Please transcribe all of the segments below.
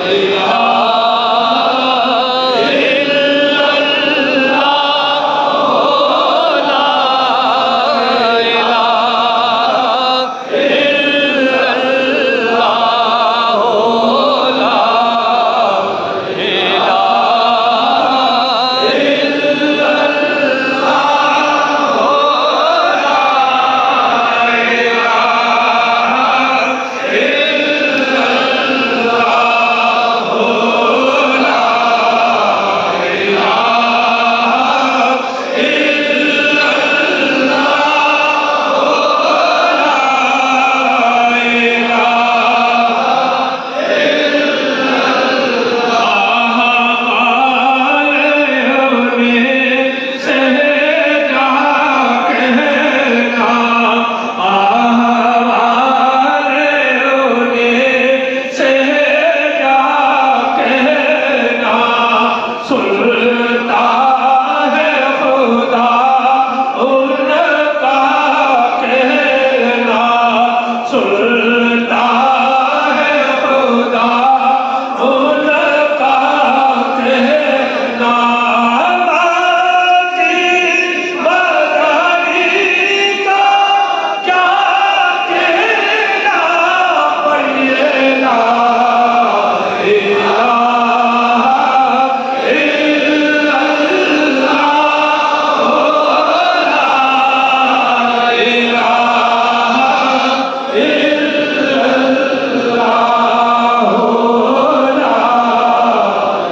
Hare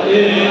Yeah.